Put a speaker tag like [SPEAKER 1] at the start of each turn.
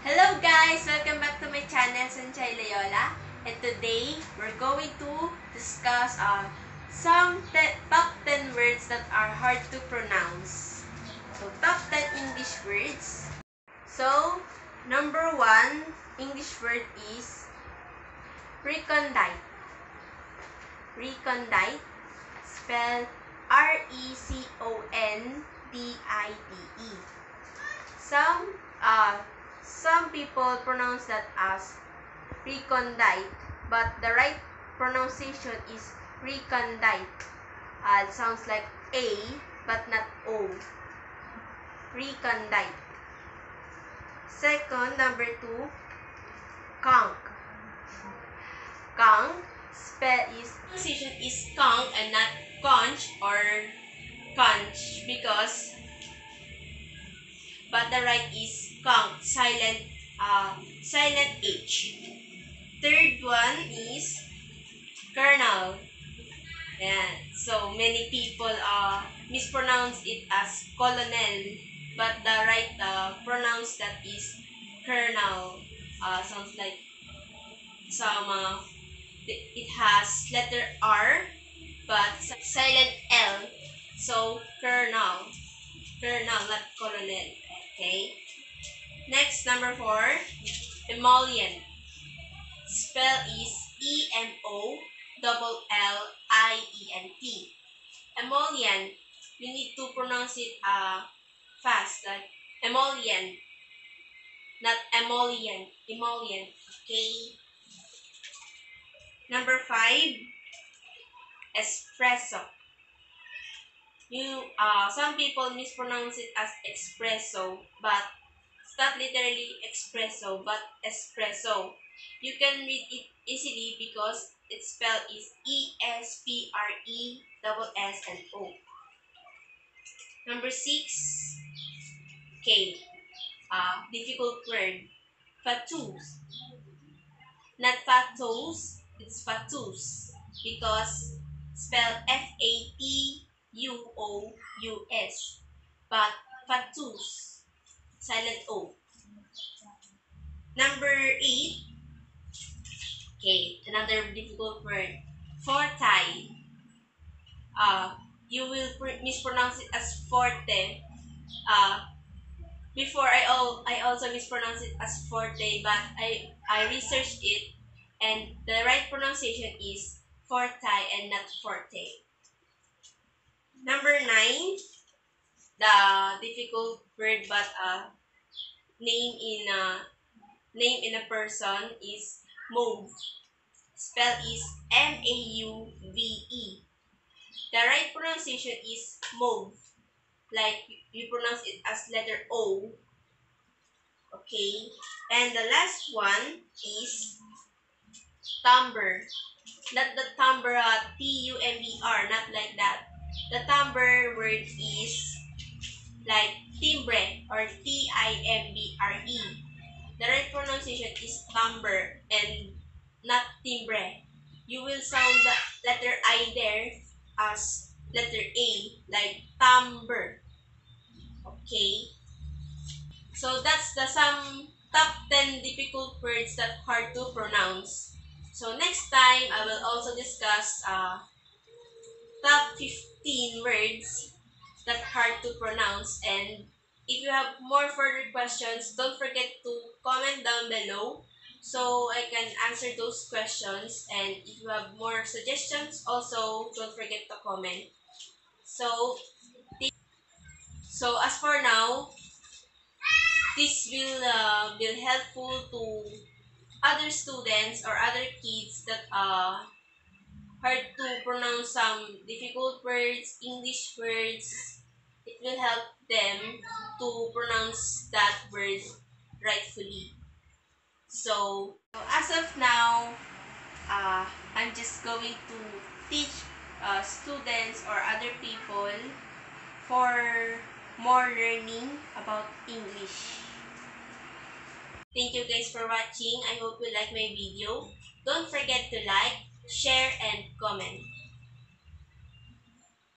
[SPEAKER 1] Hello guys! Welcome back to my channel, Shancai Loyola. And today, we're going to discuss uh, some top 10 words that are hard to pronounce. So, top 10 English words. So, number one English word is recondite. Recondite, spelled E R-E-C-O-N-D-I-T-E. Some uh, some people pronounce that as recondite, but the right pronunciation is recondite. Uh, it sounds like A, but not O. Recondite. Second, number two, conch. Conch, spell is pronunciation is conch and not conch or conch because but the right is conch, silent uh, silent H. Third one is kernel. Yeah. So many people uh, mispronounce it as colonel, but the right uh, pronounce that is kernel. Uh, sounds like some uh, it has letter R, but silent L. So kernel, kernel, not colonel. Okay. Next, number four, emollient. Spell is E M O double L I E N T. Emollient. You need to pronounce it uh fast, like emollient, not emollient. Emollient. Okay. Number five, espresso. You uh some people mispronounce it as espresso, but not literally espresso, but espresso. You can read it easily because its spell is E S P R E double S and O. Number six, K. Uh, difficult word. Fatus. Not fatos, it's fatus. Because spell F A T U O U S. But fatus. Silent O. Number eight, Okay, another difficult word. Forte. Uh, you will pr- mispronounce it as forte. Uh, before I al- I also mispronounce it as forte, but I I researched it, and the right pronunciation is forte and not forte. Number nine, the difficult word but uh, name in a name in a person is mauve. Spell is M-A-U-V-E. The right pronunciation is mauve. Like you pronounce it as letter O. Okay. And the last one is timbre. Not the timbre, uh, T-U-M-B-R, not like that. The timbre word is like timbre or T-I-M-B-R-E. The right pronunciation is timbre and not timbre. You will sound the letter I there as letter A, like timbre. Okay? So that's the some top 10 difficult words that hard to pronounce. So next time, I will also discuss uh, top 15 words that hard to pronounce and if you have more further questions, don't forget to comment down below so I can answer those questions. And if you have more suggestions, also don't forget to comment. So, so as for now, this will uh, be helpful to other students or other kids that uh, hard to pronounce some difficult words, English words. It will help them to pronounce that word rightfully. So, as of now, uh, I'm just going to teach uh, students or other people for more learning about English. Thank you guys for watching. I hope you like my video. Don't forget to like, share, and comment.